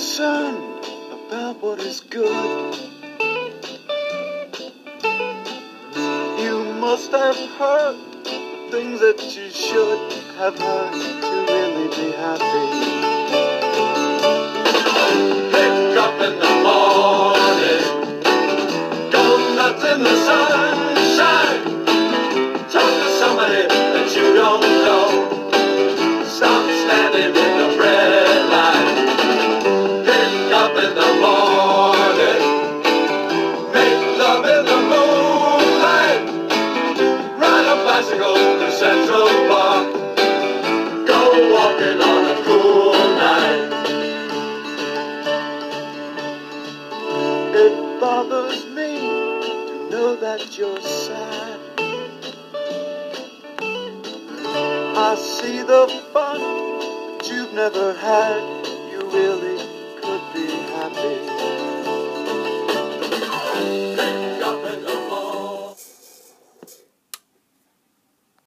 concerned about what is good. You must have heard things that you should have heard to really be happy. Pick up in the morning, go nuts in the sunshine. Bothers me to know that you're sad. I see the fun that you've never had.